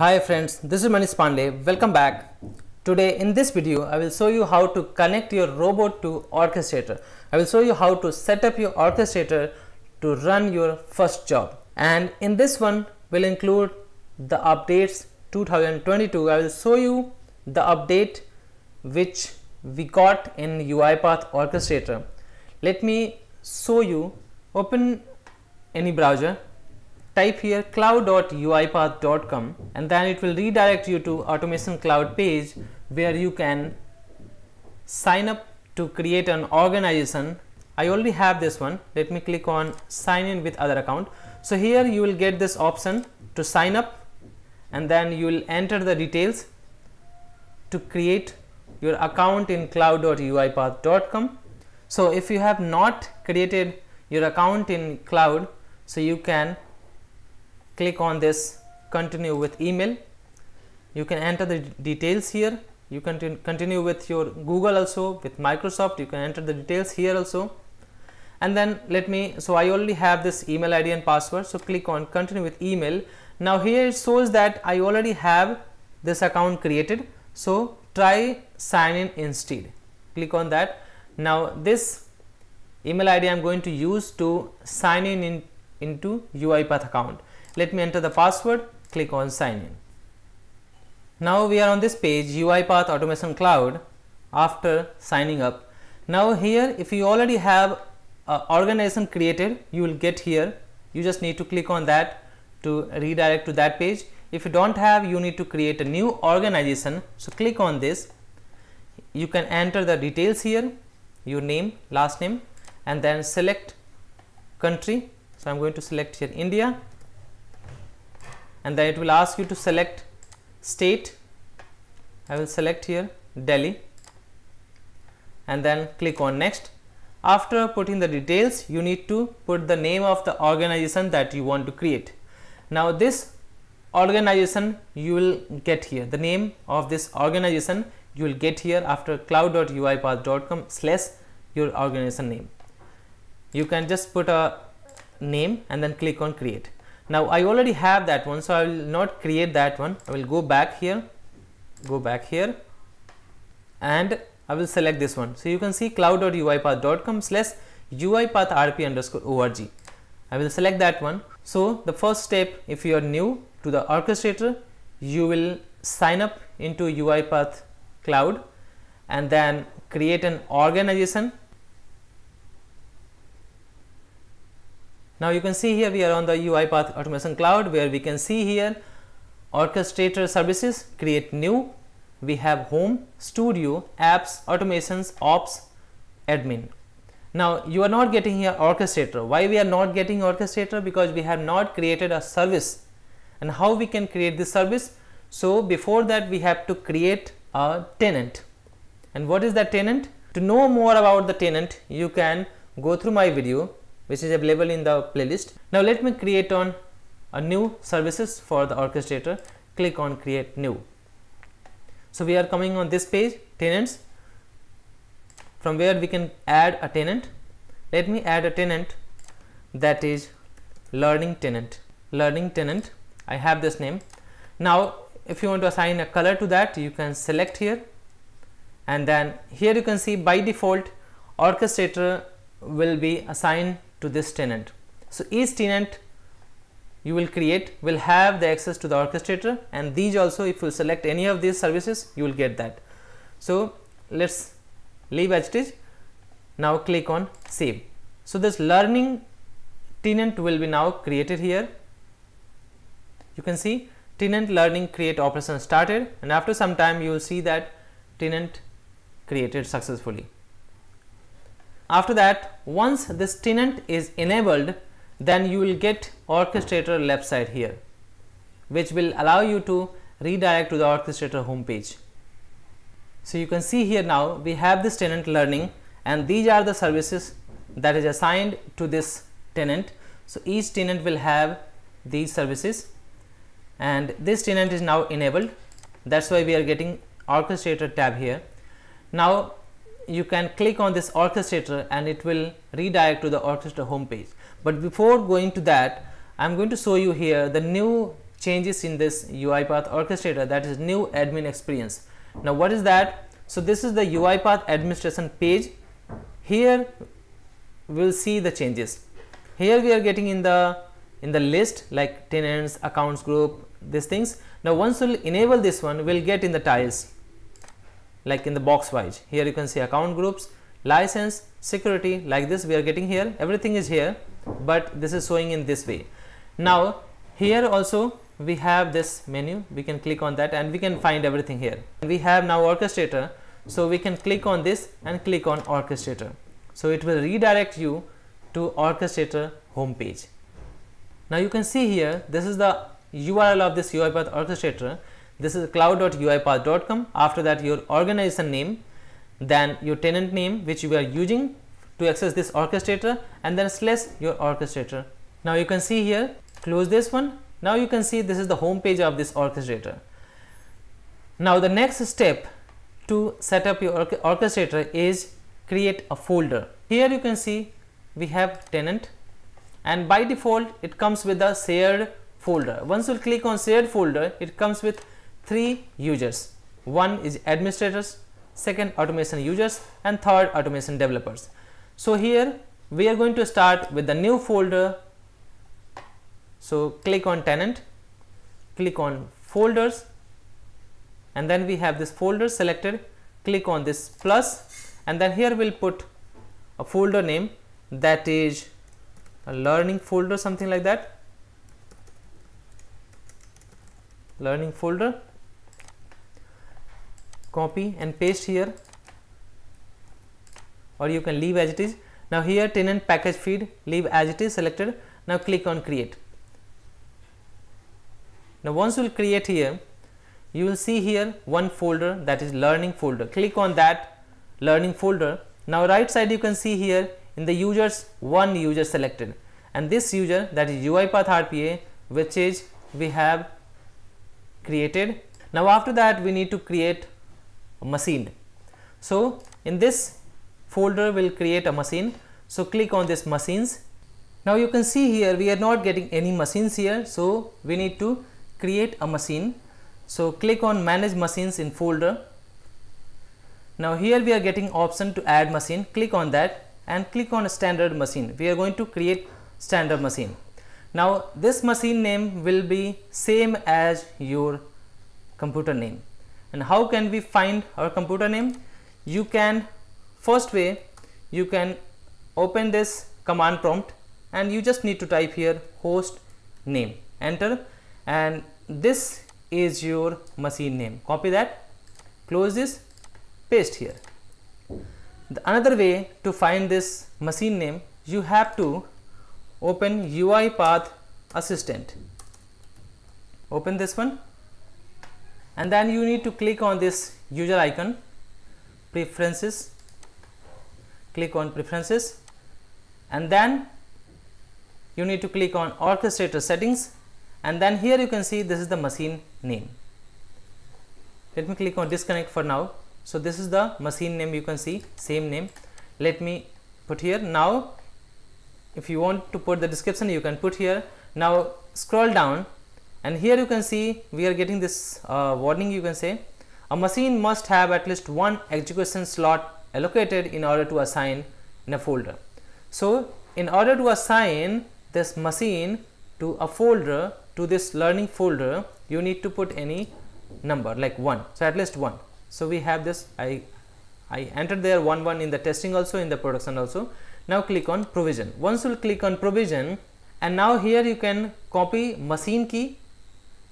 Hi friends, this is Manish Pandey. Welcome back. Today in this video, I will show you how to connect your robot to orchestrator. I will show you how to set up your orchestrator to run your first job. And in this one will include the updates 2022. I will show you the update which we got in UiPath orchestrator. Let me show you open any browser type here cloud.uipath.com and then it will redirect you to automation cloud page where you can sign up to create an organization. I already have this one. Let me click on sign in with other account. So here you will get this option to sign up and then you will enter the details to create your account in cloud.uipath.com so if you have not created your account in cloud so you can click on this continue with email. You can enter the details here. You can continue with your google also with microsoft you can enter the details here also. And then let me so i already have this email id and password so click on continue with email. Now here it shows that i already have this account created so try sign in instead. Click on that. Now this email id i'm going to use to sign in, in into uipath account let me enter the password, click on sign in. Now we are on this page UiPath Automation Cloud after signing up. Now here if you already have a organization created, you will get here. You just need to click on that to redirect to that page. If you don't have, you need to create a new organization. So click on this. You can enter the details here, your name, last name and then select country. So I'm going to select here India and then it will ask you to select state. I will select here Delhi and then click on next. After putting the details you need to put the name of the organization that you want to create. Now this organization you will get here. The name of this organization you will get here after cloud.uipath.com slash your organization name. You can just put a name and then click on create now I already have that one so I will not create that one. I will go back here go back here and I will select this one. So you can see cloud.uipath.com slash uipathrp underscore org I will select that one. So the first step if you are new to the orchestrator you will sign up into UiPath cloud and then create an organization Now you can see here we are on the UiPath Automation Cloud where we can see here orchestrator services, create new, we have home, studio, apps, automations, ops, admin. Now you are not getting here orchestrator. Why we are not getting orchestrator? Because we have not created a service and how we can create this service? So before that we have to create a tenant and what is that tenant? To know more about the tenant you can go through my video which is available in the playlist. Now let me create on a new services for the orchestrator. Click on create new. So we are coming on this page tenants from where we can add a tenant. Let me add a tenant that is learning tenant. Learning tenant. I have this name. Now if you want to assign a color to that you can select here and then here you can see by default orchestrator will be assigned to this tenant. So each tenant you will create will have the access to the orchestrator and these also if you select any of these services you will get that. So let's leave as it is. Now click on save. So this learning tenant will be now created here. You can see tenant learning create operation started and after some time you will see that tenant created successfully. After that, once this tenant is enabled, then you will get orchestrator left side here, which will allow you to redirect to the orchestrator homepage. So you can see here now we have this tenant learning and these are the services that is assigned to this tenant. So each tenant will have these services and this tenant is now enabled. That's why we are getting orchestrator tab here. Now you can click on this orchestrator and it will redirect to the orchestra homepage. But before going to that, I am going to show you here the new changes in this UiPath orchestrator that is new admin experience. Now what is that? So this is the UiPath administration page. Here we'll see the changes. Here we are getting in the in the list like tenants, accounts group, these things. Now once we'll enable this one, we'll get in the tiles like in the box wise. Here you can see account groups, license, security like this we are getting here. Everything is here, but this is showing in this way. Now here also we have this menu we can click on that and we can find everything here we have now orchestrator so we can click on this and click on orchestrator so it will redirect you to orchestrator homepage now you can see here this is the url of this uipath orchestrator this is cloud.uipath.com after that your organization name then your tenant name which you are using to access this orchestrator and then slash your orchestrator now you can see here close this one now you can see this is the home page of this orchestrator. Now the next step to set up your orchestrator is create a folder. Here you can see we have tenant and by default it comes with a shared folder. Once you click on shared folder it comes with three users. One is administrators, second automation users and third automation developers. So here we are going to start with the new folder so, click on tenant, click on folders and then we have this folder selected, click on this plus and then here we will put a folder name that is a learning folder something like that learning folder copy and paste here or you can leave as it is now here tenant package feed leave as it is selected now click on create now once you will create here, you will see here one folder that is learning folder. Click on that learning folder. Now right side you can see here in the users one user selected and this user that is UiPath RPA which is we have created. Now after that we need to create a machine. So in this folder we'll create a machine. So click on this machines. Now you can see here we are not getting any machines here. So we need to create a machine. So click on manage machines in folder. Now here we are getting option to add machine. Click on that and click on standard machine. We are going to create standard machine. Now this machine name will be same as your computer name. And how can we find our computer name? You can first way you can open this command prompt and you just need to type here host name. Enter. And this is your machine name. Copy that. Close this. Paste here. The another way to find this machine name you have to open UiPath assistant. Open this one and then you need to click on this user icon preferences. Click on preferences. And then you need to click on orchestrator settings. And then here you can see this is the machine name. Let me click on disconnect for now. So this is the machine name. You can see same name. Let me put here. Now if you want to put the description you can put here. Now scroll down and here you can see we are getting this uh, warning. You can say a machine must have at least one execution slot allocated in order to assign in a folder. So in order to assign this machine to a folder to this learning folder you need to put any number like 1 so at least 1 so we have this. I i entered there 1 1 in the testing also in the production also. Now click on provision. Once you click on provision and now here you can copy machine key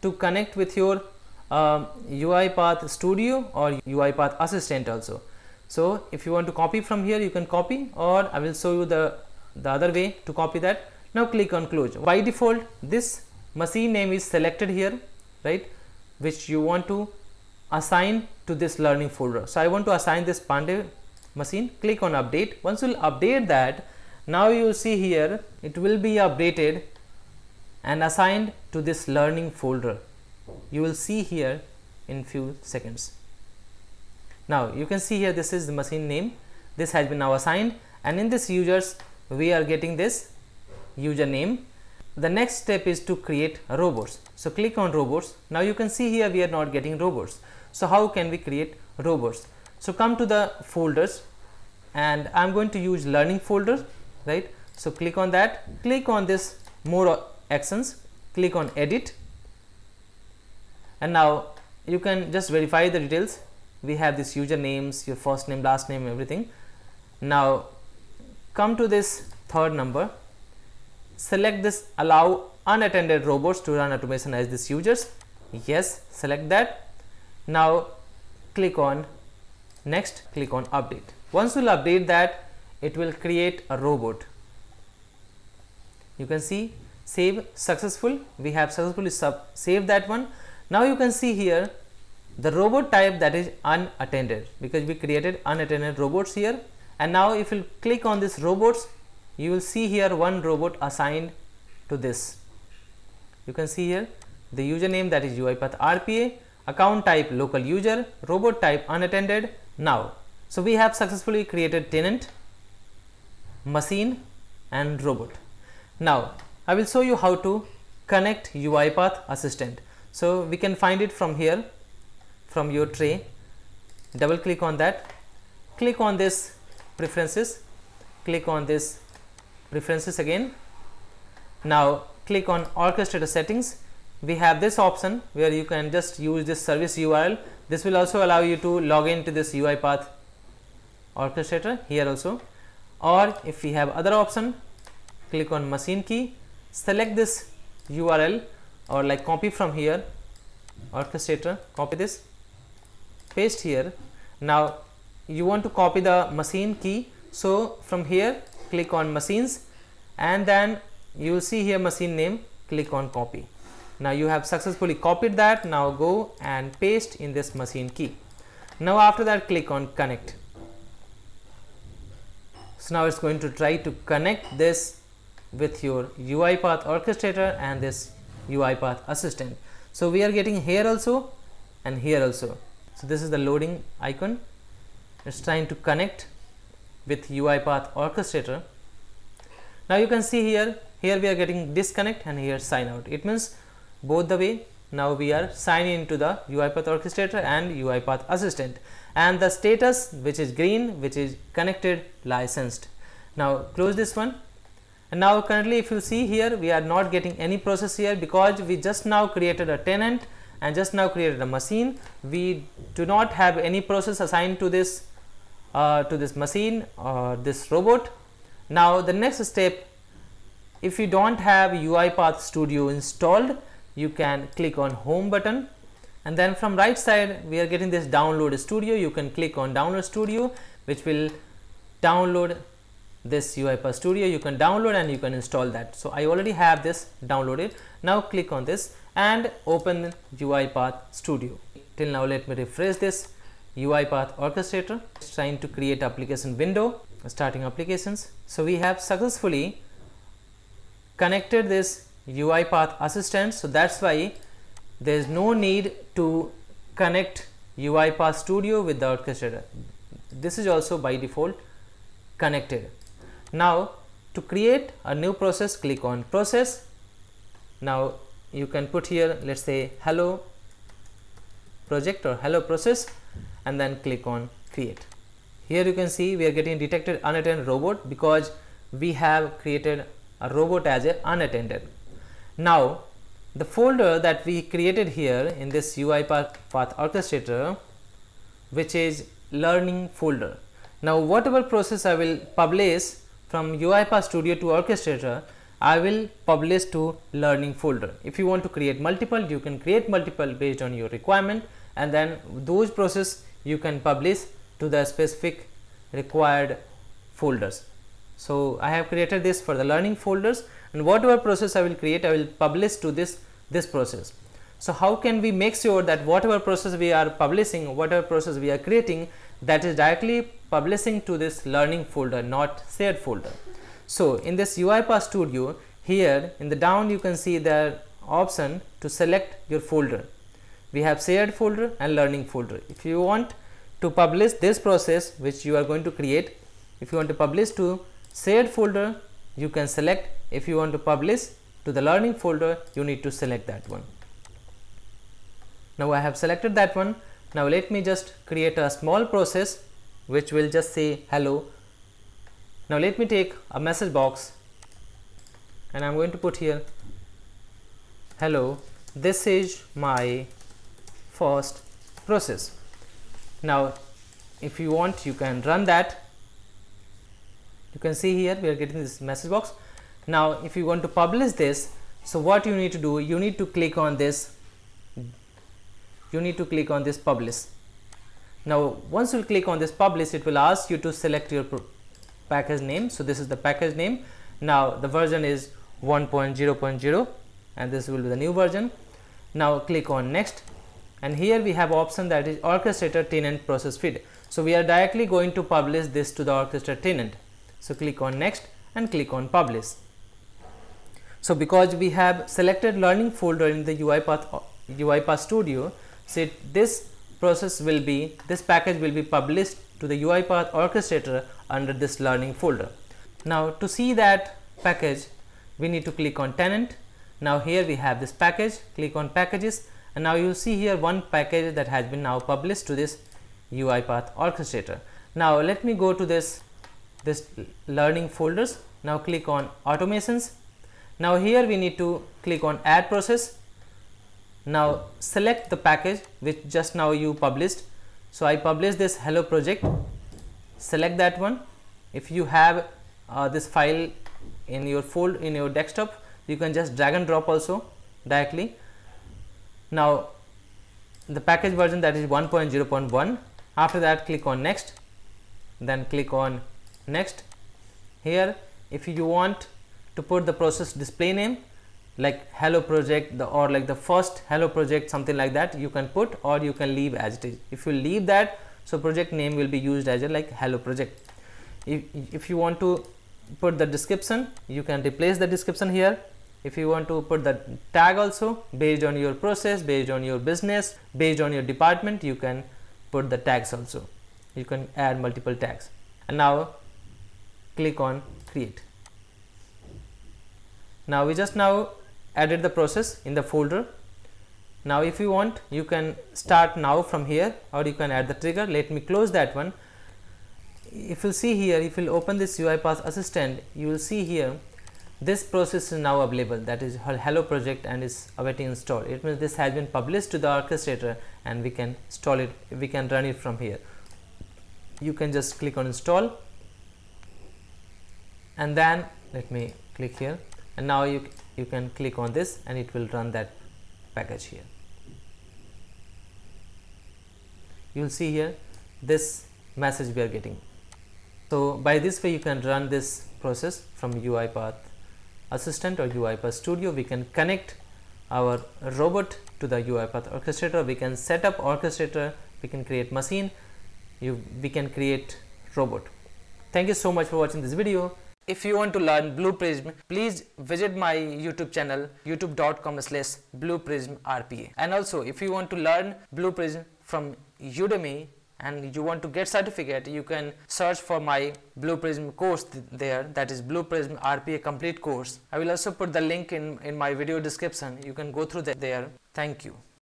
to connect with your uh, UiPath studio or UiPath assistant also. So if you want to copy from here you can copy or I will show you the the other way to copy that. Now click on close. By default this machine name is selected here right which you want to assign to this learning folder. So i want to assign this Pandey machine. Click on update. Once you'll update that now you see here it will be updated and assigned to this learning folder you will see here in few seconds now you can see here this is the machine name this has been now assigned and in this users we are getting this username the next step is to create robots. So click on robots. Now you can see here we are not getting robots. So how can we create robots? So come to the folders and I am going to use learning folder right. So click on that, click on this more actions, click on edit. And now you can just verify the details. We have this usernames, your first name, last name, everything. Now come to this third number. Select this allow unattended robots to run automation as these users. Yes select that. Now click on next click on update. Once you will update that it will create a robot. You can see save successful we have successfully sub saved that one now you can see here the robot type that is unattended because we created unattended robots here and now if you click on this robots you will see here one robot assigned to this. You can see here the username that is UiPath RPA, account type local user, robot type unattended. Now, so we have successfully created tenant, machine and robot. Now, I will show you how to connect UiPath assistant. So, we can find it from here from your tray, double click on that, click on this preferences, click on this preferences again. Now click on orchestrator settings. We have this option where you can just use this service URL. This will also allow you to log into this UiPath orchestrator here also. Or if we have other option, click on machine key, select this URL or like copy from here orchestrator, copy this, paste here. Now you want to copy the machine key. So from here click on machines and then you will see here machine name click on copy now you have successfully copied that now go and paste in this machine key now after that click on connect so now it's going to try to connect this with your UiPath orchestrator and this UiPath assistant so we are getting here also and here also so this is the loading icon it's trying to connect with UiPath orchestrator. Now you can see here, here we are getting disconnect and here sign out. It means both the way now we are signing into the UiPath orchestrator and UiPath assistant and the status which is green which is connected licensed. Now close this one and now currently if you see here we are not getting any process here because we just now created a tenant and just now created a machine. We do not have any process assigned to this uh, to this machine or this robot. Now the next step if you do not have UiPath Studio installed you can click on home button and then from right side we are getting this download studio you can click on download studio which will download this UiPath studio you can download and you can install that. So I already have this downloaded now click on this and open UiPath studio till now let me refresh this UiPath orchestrator is trying to create application window starting applications. So we have successfully connected this UiPath assistant. So that's why there is no need to connect UiPath studio with the orchestrator. This is also by default connected. Now to create a new process click on process. Now you can put here let's say hello project or hello process and then click on create. Here you can see we are getting detected unattended robot because we have created a robot as a unattended. Now the folder that we created here in this UiPath path orchestrator which is learning folder. Now whatever process I will publish from UiPath studio to orchestrator I will publish to learning folder. If you want to create multiple you can create multiple based on your requirement and then those process you can publish to the specific required folders. So, I have created this for the learning folders and whatever process I will create I will publish to this this process. So, how can we make sure that whatever process we are publishing whatever process we are creating that is directly publishing to this learning folder not shared folder. So, in this UiPath studio here in the down you can see the option to select your folder we have shared folder and learning folder. If you want to publish this process which you are going to create, if you want to publish to shared folder, you can select. If you want to publish to the learning folder you need to select that one now I have selected that one now let me just create a small process which will just say hello. Now let me take a message box and I'm going to put here hello this is my first process. Now if you want you can run that. You can see here we are getting this message box. Now if you want to publish this so what you need to do you need to click on this. You need to click on this publish now once you click on this publish it will ask you to select your package name. So this is the package name. Now the version is 1.0.0 and this will be the new version. Now click on next. And here we have option that is orchestrator tenant process feed. So we are directly going to publish this to the orchestrator tenant. So click on next and click on publish. So because we have selected learning folder in the UiPath UiPath Studio so this process will be this package will be published to the UiPath orchestrator under this learning folder. Now to see that package we need to click on tenant. Now here we have this package. Click on packages. And now you see here one package that has been now published to this UiPath orchestrator. Now let me go to this this learning folders. Now click on automations. Now here we need to click on add process now select the package which just now you published. So i published this hello project. Select that one. If you have uh, this file in your fold in your desktop you can just drag and drop also directly. Now the package version that is 1.0.1 after that click on next then click on next. Here if you want to put the process display name like hello project the or like the first hello project something like that you can put or you can leave as it is. If you leave that so project name will be used as a like hello project. If, if you want to put the description you can replace the description here. If you want to put the tag also based on your process based on your business based on your department you can put the tags also. You can add multiple tags. And now click on create. Now we just now added the process in the folder. Now if you want you can start now from here or you can add the trigger. Let me close that one. If you see here if you open this UiPath assistant you will see here this process is now available. That is hello project and is awaiting install. It means this has been published to the orchestrator and we can install it we can run it from here. You can just click on install. And then let me click here. And now you you can click on this and it will run that package here. You will see here this message we are getting. So by this way you can run this process from UiPath assistant or UiPath studio. We can connect our robot to the UiPath orchestrator. We can set up orchestrator. We can create machine. You we can create robot. Thank you so much for watching this video if you want to learn Blue Prism, please visit my YouTube channel youtube.com slash Blue Prism RPA. And also if you want to learn Blue Prism from Udemy and you want to get certificate, you can search for my Blue Prism course th there that is Blue Prism RPA complete course. I will also put the link in, in my video description. You can go through that there. Thank you.